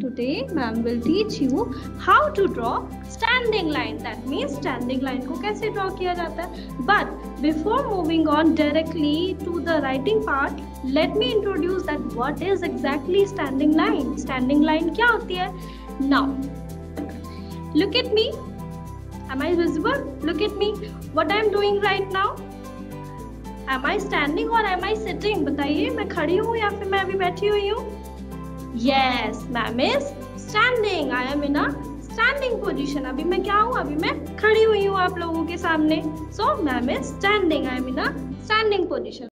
Today, ma'am will teach you how to draw standing line. That means standing line को कैसे draw किया जाता है. But before moving on directly to the writing part, let me introduce that what is exactly standing line. Standing line क्या होती है? Now, look at me. Am I visible? Look at me. What I am doing right now? Am I standing or am I sitting? बताइए मैं खड़ी हूँ या फिर मैं अभी बैठी हुई हूँ Yes, ma'am is standing. I am in a standing position. अभी मैं क्या हूँ अभी मैं खड़ी हुई हूँ आप लोगों के सामने So, ma'am is standing. I am in a standing position.